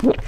Yeah.